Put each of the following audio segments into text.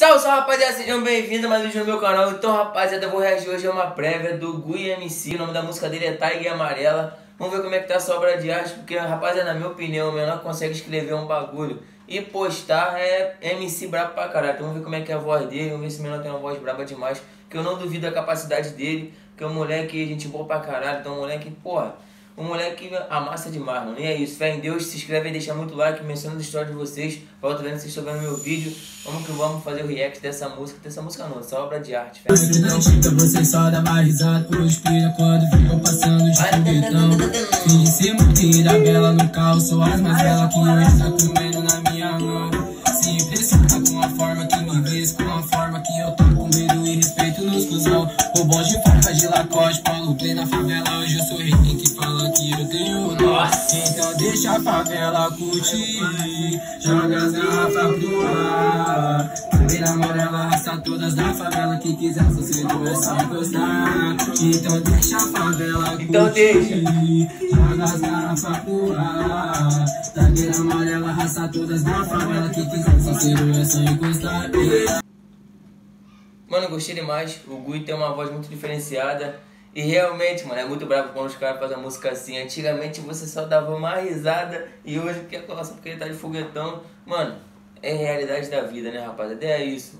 Salve, salve rapaziada, sejam bem-vindos a mais um vídeo no meu canal. Então, rapaziada, eu vou reagir hoje a uma prévia do Gui MC. O nome da música dele é Tiger Amarela. Vamos ver como é que tá essa obra de arte, porque, rapaziada, na minha opinião, o menor consegue escrever um bagulho e postar é MC brabo pra caralho. Então, vamos ver como é que é a voz dele, vamos ver se o menor tem uma voz braba demais, que eu não duvido da capacidade dele, que é um moleque, gente boa pra caralho, então moleque, porra o moleque amassa demais, mano. E é isso. Fé em Deus. Se inscreve aí, deixa muito like, menciona a história de vocês. Volta vendo se vocês estão vendo meu vídeo. Vamos que vamos fazer o react dessa música. Dessa música não, dessa obra de arte. Fé. Você só dá mais risada por espelho quando ficam passando de foguetão. Multida bela no carro. Sou as mais bela que comendo na minha mão. Se impressiona com a forma que me vês, com a forma que eu tô com medo e respeito nos cuzão. Roubou de faca de lacoste, Paulo play na favela. Hoje eu sou rei, tem que fala que eu tenho nós. Então deixa a favela curtir. Joga as garrafas pro ar. Bandeira amarela, raça todas da favela. Que quiser sucedo é só encostar. Então deixa a favela curtir. Então deixa. Joga as garrafas pro ar. Bandeira amarela, raça todas da favela. Que quiser sucedo é só encostar. Mano, gostei demais. O Gui tem uma voz muito diferenciada. E realmente, mano, é muito bravo quando os caras fazem a música assim. Antigamente você só dava uma risada e hoje que é só porque ele tá de foguetão. Mano, é realidade da vida, né, rapaziada? É isso,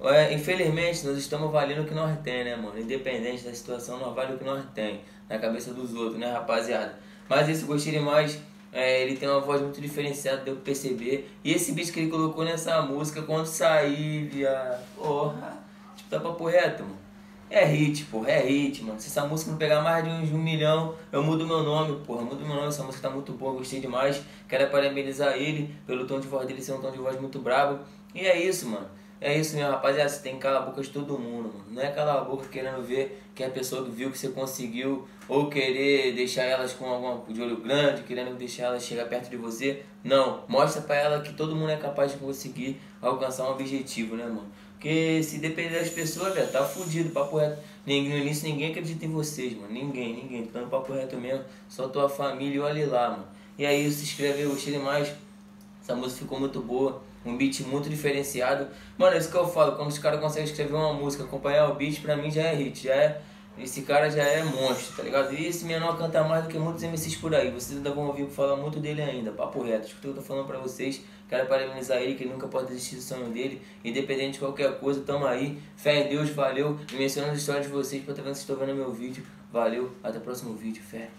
mano. É, infelizmente, nós estamos valendo o que nós tem, né, mano? Independente da situação, nós valemos o que nós tem na cabeça dos outros, né, rapaziada? Mas isso, gostei demais. É, ele tem uma voz muito diferenciada, deu pra perceber. E esse beat que ele colocou nessa música, quando sair, via... Porra, tá papo reto, mano. É hit, porra, é hit, mano. Se essa música não pegar mais de uns um milhão, eu mudo meu nome, porra. Eu mudo meu nome, essa música tá muito boa, gostei demais. Quero parabenizar ele pelo tom de voz dele ser um tom de voz muito brabo. E é isso, mano. É isso mesmo, rapaziada. Você tem que calar a boca de todo mundo, mano. Não é calar a boca querendo ver que a pessoa viu que você conseguiu, ou querer deixar elas com alguma de olho grande, querendo deixar elas chegar perto de você. Não. Mostra pra ela que todo mundo é capaz de conseguir alcançar um objetivo, né, mano? Porque se depender das pessoas, velho, tá fudido, papo reto. No início ninguém acredita em vocês, mano. Ninguém, ninguém. Dando papo reto mesmo. Só tua família e olhe lá, mano. E aí, se inscreve aí, gostei demais. Essa música ficou muito boa. Um beat muito diferenciado. Mano, é isso que eu falo. Quando os caras conseguem escrever uma música, acompanhar o beat, pra mim já é hit. Já é esse cara já é monstro, tá ligado? E esse menor canta mais do que muitos MCs por aí. Vocês ainda vão ouvir falar muito dele ainda, papo reto. Escuta o que eu tô falando pra vocês. Quero parabenizar ele, que ele nunca pode desistir do sonho dele. Independente de qualquer coisa, tamo aí. Fé em Deus, valeu. Me mencionando a história de vocês pra estar vendo se estão vendo meu vídeo. Valeu, até o próximo vídeo, fé.